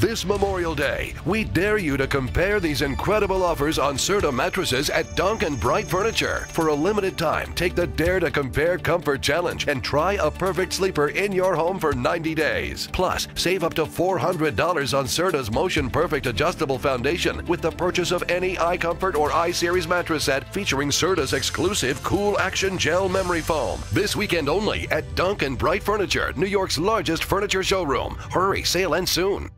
This Memorial Day, we dare you to compare these incredible offers on Serta mattresses at Dunk & Bright Furniture. For a limited time, take the Dare to Compare Comfort Challenge and try a perfect sleeper in your home for 90 days. Plus, save up to $400 on Serta's Motion Perfect Adjustable Foundation with the purchase of any iComfort or iSeries mattress set featuring Serta's exclusive Cool Action Gel Memory Foam. This weekend only at Dunk & Bright Furniture, New York's largest furniture showroom. Hurry, sale ends soon.